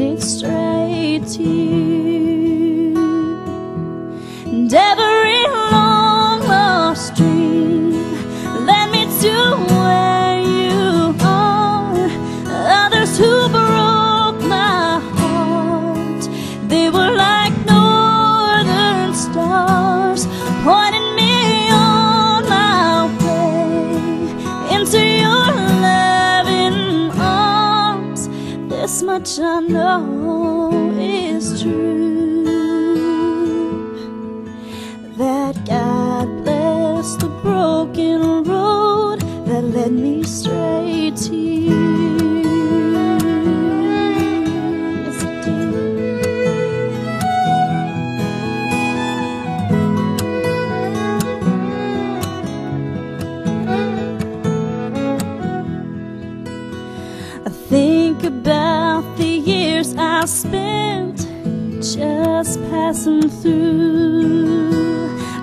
pointed straight to you. And This much I know is true that God bless the broken road that led me straight to you. Think about spent just passing through.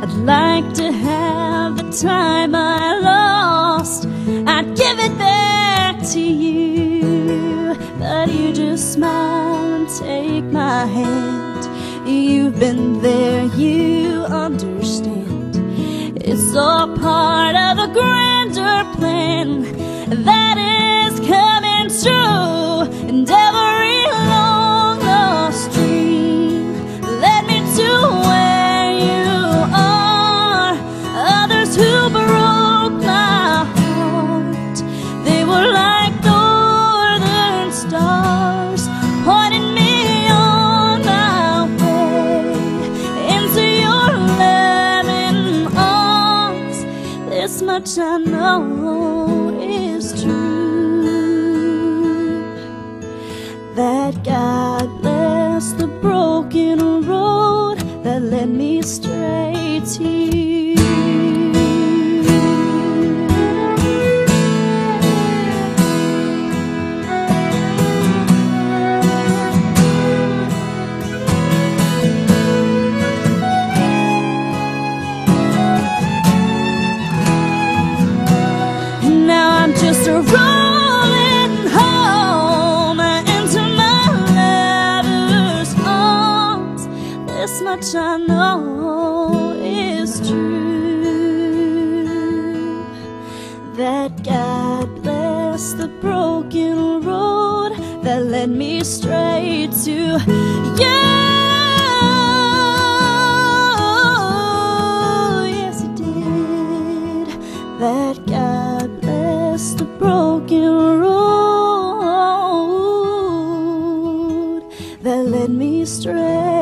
I'd like to have the time I lost, I'd give it back to you. But you just smile and take my hand. You've been there, you understand. It's all part of much I know is true that God bless the broken road that led me straight to you. Rolling home my lover's arms. This much I know is true. That God bless the broken road that led me straight to you. Broken road that led me straight